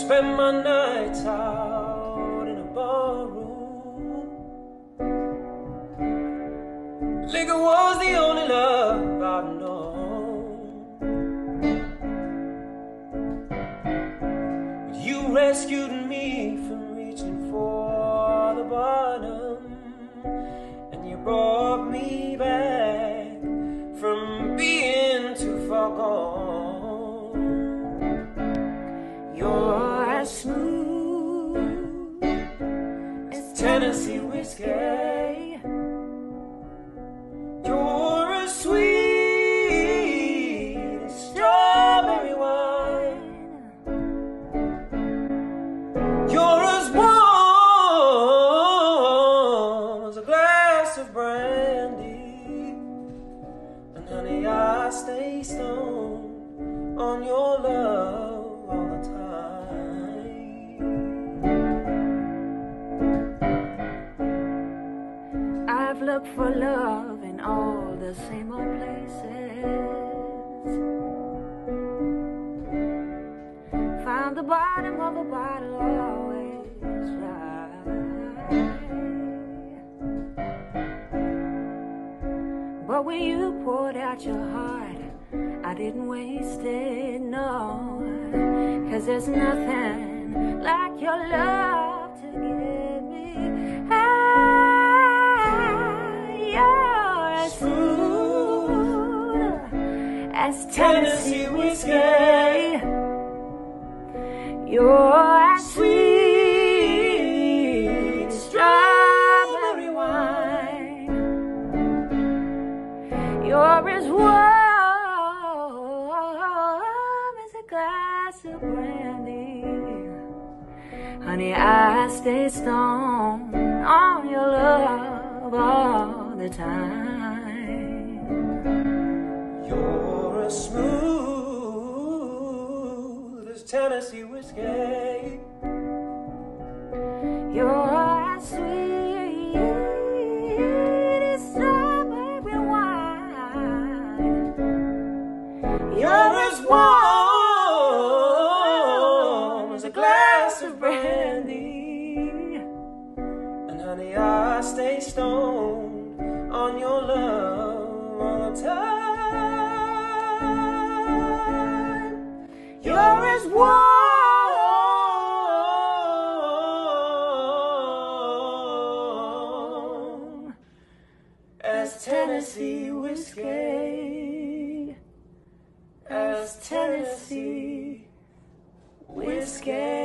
spend my nights out in a barroom. Liquor was the only love I've known. But you rescued me from reaching for the bottom, and you brought me back from being too far gone. Tennessee whiskey. You're as sweet as strawberry wine. You're as warm as a glass of brandy. And honey, I stay I've for love in all the same old places. Found the bottom of a bottle always right. But when you poured out your heart, I didn't waste it, no. Cause there's nothing like your love as smooth as Tennessee whiskey. You're as sweet as strawberry wine. You're as warm as a glass of brandy. Honey, I stay stoned on your love all the time. As Tennessee whiskey. You're as sweet as strawberry wine. You're as warm as a glass of brandy. And honey, I stay stoned as Tennessee whiskey, as Tennessee whiskey.